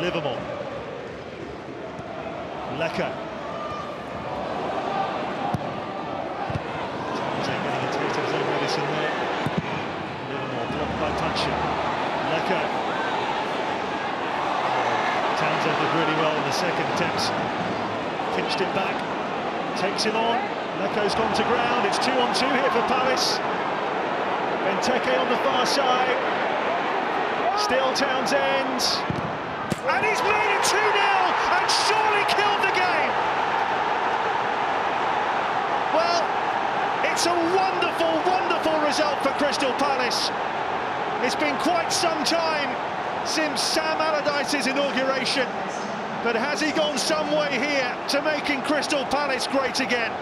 Livermore. Lecker. Getting taste of his own medicine there. Livermore blocked by Puncheon. Lecker. Townsend did really well in the second attempts. Pinched it back. Takes it on. Lecco's gone to ground. It's two on two here for Palace. Benteke on the far side. Still Townsend. And he's made it 2 0 and surely killed the game. Well, it's a wonderful, wonderful result for Crystal Palace. It's been quite some time since Sam Allardyce's inauguration. But has he gone some way here to making Crystal Palace great again?